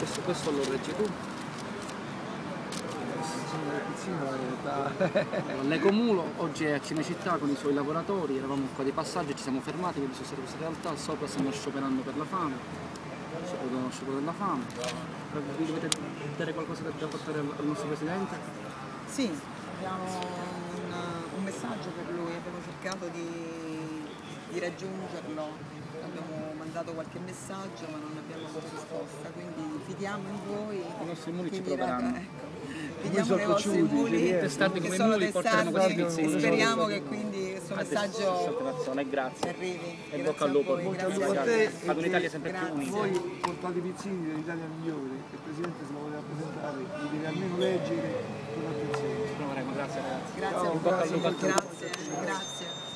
Questo, questo lo leggi tu. L'Ecomulo oggi è a Cinecittà con i suoi lavoratori, eravamo qua di passaggio, ci siamo fermati, quindi sono state queste realtà, sopra stanno scioperando per la fame, sopra uno sciopero della fame. Vi dovete dare qualcosa da portare al al nostro Presidente? Sì, abbiamo un, un messaggio per lui, abbiamo cercato di, di raggiungerlo, abbiamo mandato qualche messaggio ma non abbiamo avuto risposta, quindi fidiamo in voi. I nostri muli ci quindi, proveranno. ecco, Fidiamo nei vostri muli, Testardi che come sono muli porteranno questi e speriamo che quindi questo messaggio grazie. arrivi. E bocca al lupo. Bocca al grazie lupo a te. Ad un'Italia sempre più unica. Voi portate i pizzini dell'Italia migliore, che il Presidente se lo voleva presentare, li deve almeno leggere con attenzione. Proveremo, grazie ragazzi. Grazie, grazie, grazie.